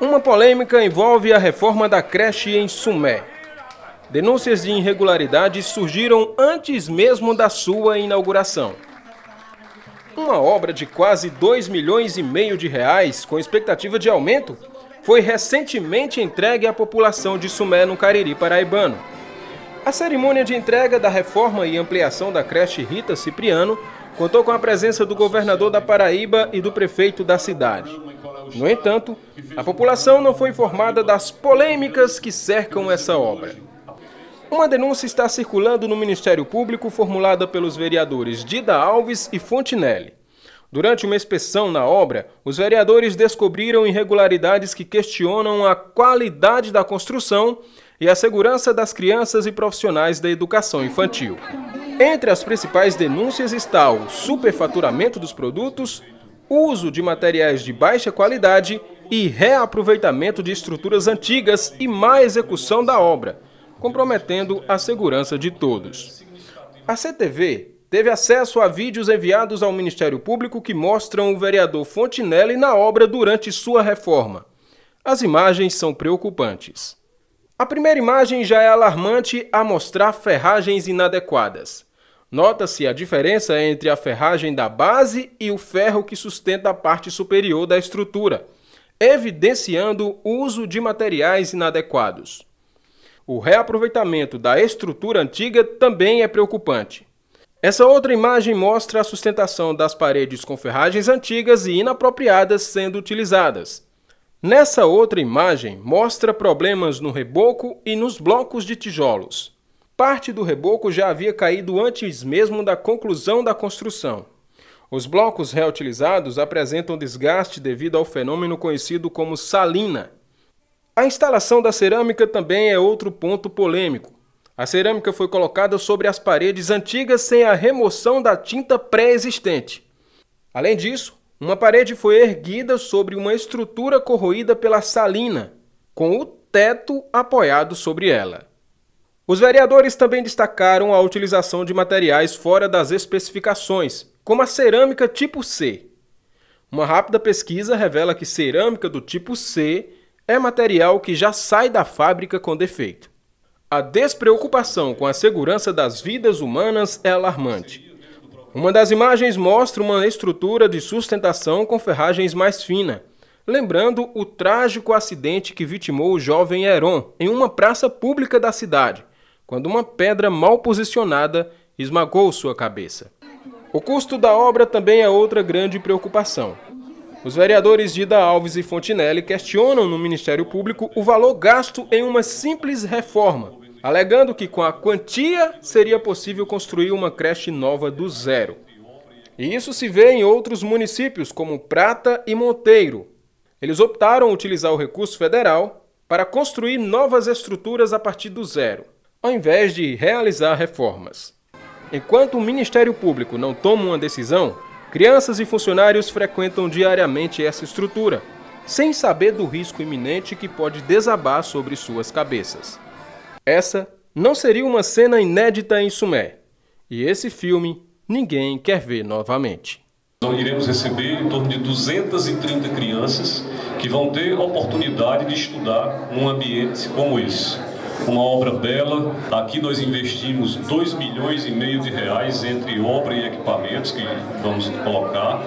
Uma polêmica envolve a reforma da creche em Sumé. Denúncias de irregularidades surgiram antes mesmo da sua inauguração. Uma obra de quase 2 milhões e meio de reais, com expectativa de aumento, foi recentemente entregue à população de Sumé, no Cariri Paraibano. A cerimônia de entrega da reforma e ampliação da creche Rita Cipriano contou com a presença do governador da Paraíba e do prefeito da cidade. No entanto, a população não foi informada das polêmicas que cercam essa obra. Uma denúncia está circulando no Ministério Público formulada pelos vereadores Dida Alves e Fontinelli. Durante uma inspeção na obra, os vereadores descobriram irregularidades que questionam a qualidade da construção e a segurança das crianças e profissionais da educação infantil. Entre as principais denúncias está o superfaturamento dos produtos, uso de materiais de baixa qualidade e reaproveitamento de estruturas antigas e má execução da obra, comprometendo a segurança de todos. A CTV teve acesso a vídeos enviados ao Ministério Público que mostram o vereador Fontinelli na obra durante sua reforma. As imagens são preocupantes. A primeira imagem já é alarmante a mostrar ferragens inadequadas. Nota-se a diferença entre a ferragem da base e o ferro que sustenta a parte superior da estrutura, evidenciando o uso de materiais inadequados. O reaproveitamento da estrutura antiga também é preocupante. Essa outra imagem mostra a sustentação das paredes com ferragens antigas e inapropriadas sendo utilizadas. Nessa outra imagem, mostra problemas no reboco e nos blocos de tijolos. Parte do reboco já havia caído antes mesmo da conclusão da construção. Os blocos reutilizados apresentam desgaste devido ao fenômeno conhecido como salina. A instalação da cerâmica também é outro ponto polêmico. A cerâmica foi colocada sobre as paredes antigas sem a remoção da tinta pré-existente. Além disso, uma parede foi erguida sobre uma estrutura corroída pela salina, com o teto apoiado sobre ela. Os vereadores também destacaram a utilização de materiais fora das especificações, como a cerâmica tipo C. Uma rápida pesquisa revela que cerâmica do tipo C é material que já sai da fábrica com defeito. A despreocupação com a segurança das vidas humanas é alarmante. Uma das imagens mostra uma estrutura de sustentação com ferragens mais fina, lembrando o trágico acidente que vitimou o jovem Heron em uma praça pública da cidade, quando uma pedra mal posicionada esmagou sua cabeça. O custo da obra também é outra grande preocupação. Os vereadores Dida Alves e Fontinelli questionam no Ministério Público o valor gasto em uma simples reforma, alegando que com a quantia seria possível construir uma creche nova do zero. E isso se vê em outros municípios, como Prata e Monteiro. Eles optaram utilizar o recurso federal para construir novas estruturas a partir do zero ao invés de realizar reformas. Enquanto o Ministério Público não toma uma decisão, crianças e funcionários frequentam diariamente essa estrutura, sem saber do risco iminente que pode desabar sobre suas cabeças. Essa não seria uma cena inédita em Sumé, e esse filme ninguém quer ver novamente. Nós iremos receber em torno de 230 crianças que vão ter oportunidade de estudar num ambiente como esse uma obra bela. Aqui nós investimos 2 milhões e meio de reais entre obra e equipamentos que vamos colocar.